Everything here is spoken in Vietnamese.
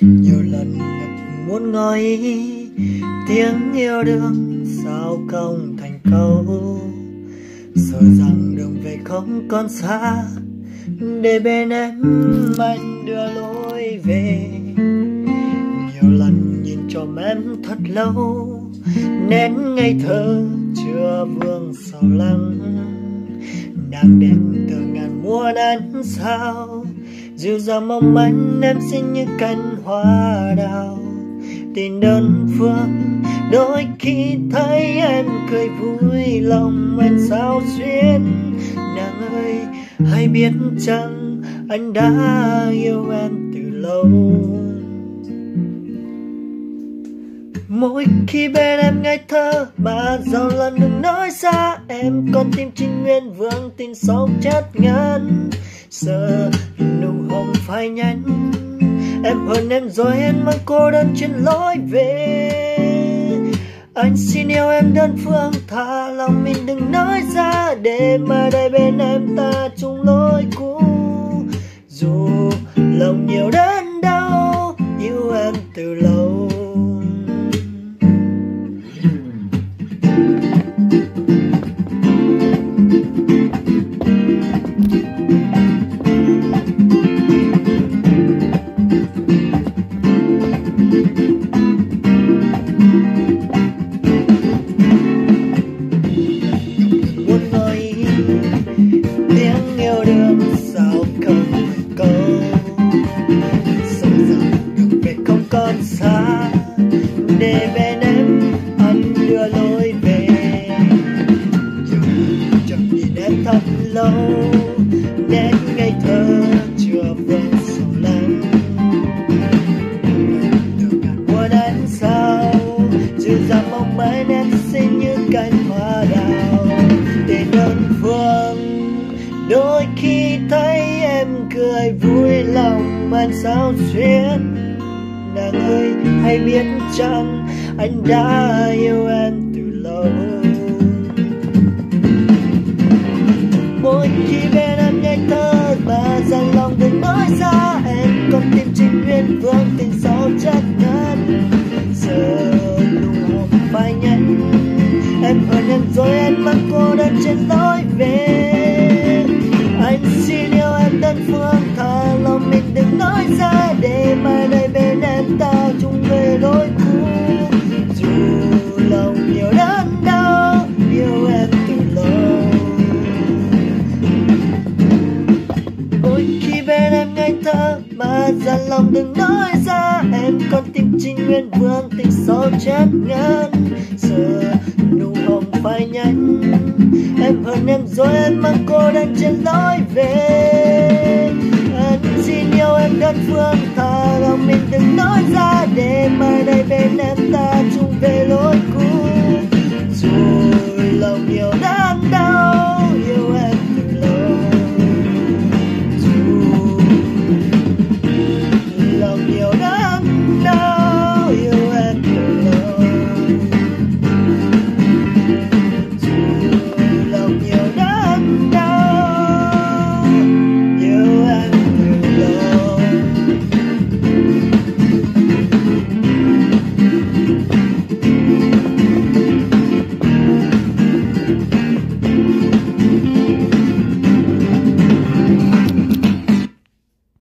nhiều lần muốn ngói tiếng yêu đương sao không thành câu? Sợ rằng đường về không còn xa, để bên em anh đưa lối về. Nhiều lần nhìn trộm em thật lâu, nén ngây thơ chưa vương sầu lắng nàng đẹp từ ngàn muôn ánh sao dịu dàng mong manh em xinh như cánh hoa đào. Tình đơn phương, đôi khi thấy em cười vui lòng anh sao xuyên. Nàng ơi hay biết chăng anh đã yêu em từ lâu. Mỗi khi bên em ngây thơ, mà giàu lần đừng nói xa, em con tim trinh nguyên vương tin sâu chết ngăn sợ nụ hồng phai nhanh em hơn em rồi em mang cô đơn trên lối về. Anh xin yêu em đơn phương, thả lòng mình đừng nói ra để mà đây bên em ta chung lối cũ. Dù lòng nhiều đấy lâu đến ngày thơ chưa về sau lắm từ ngàn qua đến sau, chưa dám mong mãi nên xinh như cánh hoa đào. Để đơn phương đôi khi thấy em cười vui lòng mà sao xuyên nàng ơi hay biết chăng anh đã yêu em em hơn rồi em mang cô đơn trên lối mà ra lòng đừng nói ra em con tim trinh nguyên vương tình sâu chép ngắn giờ nụ hồng phai nhanh, em hơn em rồi em mang cô đơn trên lối về. Anh xin yêu em đơn phương thà lòng mình đừng nói ra để mai đây bên em ta chung về lối cũ. Dù lòng nhiều đã